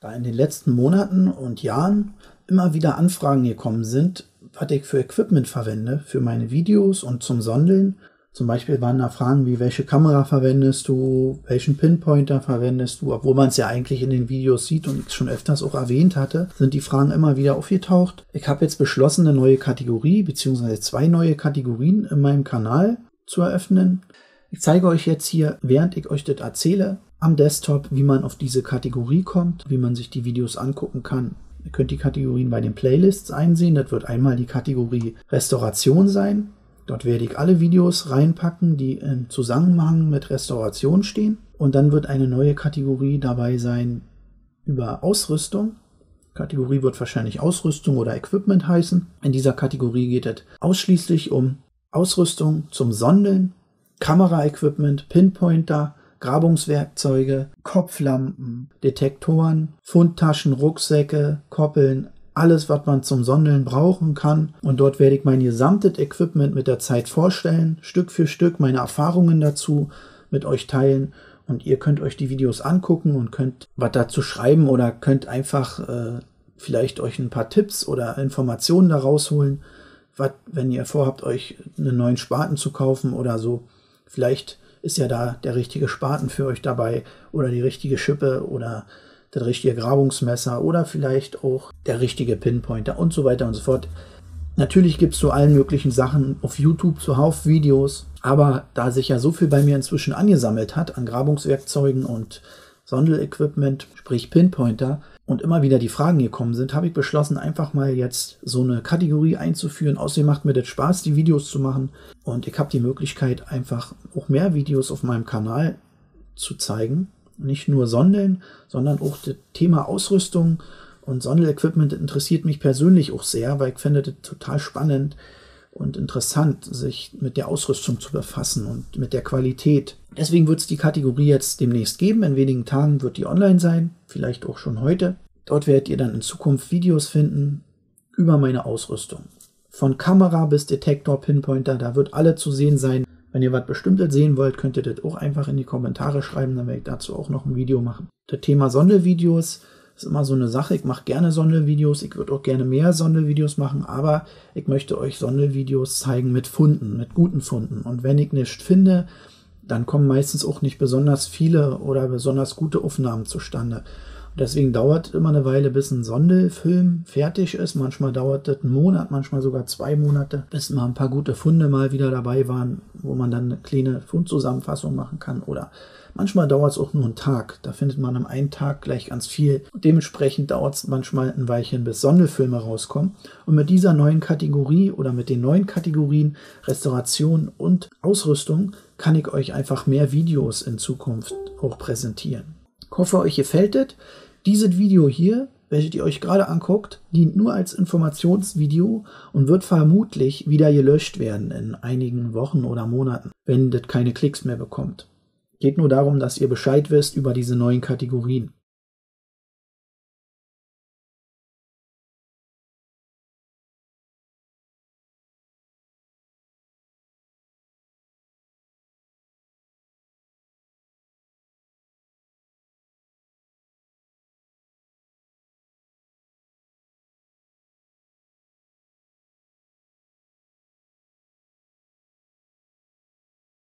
Da in den letzten Monaten und Jahren immer wieder Anfragen gekommen sind, was ich für Equipment verwende für meine Videos und zum Sondeln. Zum Beispiel waren da Fragen wie, welche Kamera verwendest du, welchen Pinpointer verwendest du, obwohl man es ja eigentlich in den Videos sieht und ich schon öfters auch erwähnt hatte, sind die Fragen immer wieder aufgetaucht. Ich habe jetzt beschlossen, eine neue Kategorie bzw. zwei neue Kategorien in meinem Kanal zu eröffnen. Ich zeige euch jetzt hier, während ich euch das erzähle, am Desktop, wie man auf diese Kategorie kommt, wie man sich die Videos angucken kann. Ihr könnt die Kategorien bei den Playlists einsehen. Das wird einmal die Kategorie Restauration sein. Dort werde ich alle Videos reinpacken, die im Zusammenhang mit Restauration stehen. Und dann wird eine neue Kategorie dabei sein über Ausrüstung. Kategorie wird wahrscheinlich Ausrüstung oder Equipment heißen. In dieser Kategorie geht es ausschließlich um Ausrüstung zum Sondeln, Kameraequipment, Pinpointer, Grabungswerkzeuge, Kopflampen, Detektoren, Fundtaschen, Rucksäcke, Koppeln, alles, was man zum Sondeln brauchen kann. Und dort werde ich mein gesamtes Equipment mit der Zeit vorstellen, Stück für Stück meine Erfahrungen dazu mit euch teilen. Und ihr könnt euch die Videos angucken und könnt was dazu schreiben oder könnt einfach äh, vielleicht euch ein paar Tipps oder Informationen daraus holen, was, wenn ihr vorhabt, euch einen neuen Spaten zu kaufen oder so. Vielleicht ist ja da der richtige Spaten für euch dabei oder die richtige Schippe oder das richtige Grabungsmesser oder vielleicht auch der richtige Pinpointer und so weiter und so fort. Natürlich gibt es zu allen möglichen Sachen auf YouTube zuhauf Videos, aber da sich ja so viel bei mir inzwischen angesammelt hat an Grabungswerkzeugen und Sondelequipment, sprich Pinpointer, und immer wieder die Fragen gekommen sind, habe ich beschlossen, einfach mal jetzt so eine Kategorie einzuführen. Außerdem macht mir das Spaß, die Videos zu machen. Und ich habe die Möglichkeit, einfach auch mehr Videos auf meinem Kanal zu zeigen. Nicht nur Sondeln, sondern auch das Thema Ausrüstung und Sondelequipment interessiert mich persönlich auch sehr, weil ich finde das total spannend und interessant, sich mit der Ausrüstung zu befassen und mit der Qualität. Deswegen wird es die Kategorie jetzt demnächst geben. In wenigen Tagen wird die online sein, vielleicht auch schon heute. Dort werdet ihr dann in Zukunft Videos finden über meine Ausrüstung. Von Kamera bis Detektor, Pinpointer, da wird alle zu sehen sein. Wenn ihr was Bestimmtes sehen wollt, könnt ihr das auch einfach in die Kommentare schreiben, dann werde ich dazu auch noch ein Video machen. Das Thema Sondervideos ist immer so eine Sache. Ich mache gerne Sondervideos. Ich würde auch gerne mehr Sondervideos machen, aber ich möchte euch Sondervideos zeigen mit Funden, mit guten Funden. Und wenn ich nichts finde, dann kommen meistens auch nicht besonders viele oder besonders gute Aufnahmen zustande. Und deswegen dauert immer eine Weile, bis ein Sondelfilm fertig ist. Manchmal dauert das einen Monat, manchmal sogar zwei Monate, bis mal ein paar gute Funde mal wieder dabei waren, wo man dann eine kleine Fundzusammenfassung machen kann oder Manchmal dauert es auch nur einen Tag. Da findet man am einen Tag gleich ganz viel. dementsprechend dauert es manchmal ein Weilchen, bis Sonderfilme rauskommen. Und mit dieser neuen Kategorie oder mit den neuen Kategorien Restauration und Ausrüstung kann ich euch einfach mehr Videos in Zukunft auch präsentieren. Ich hoffe, euch gefällt es. Dieses Video hier, welches ihr euch gerade anguckt, dient nur als Informationsvideo und wird vermutlich wieder gelöscht werden in einigen Wochen oder Monaten, wenn das keine Klicks mehr bekommt. Geht nur darum, dass ihr Bescheid wisst über diese neuen Kategorien.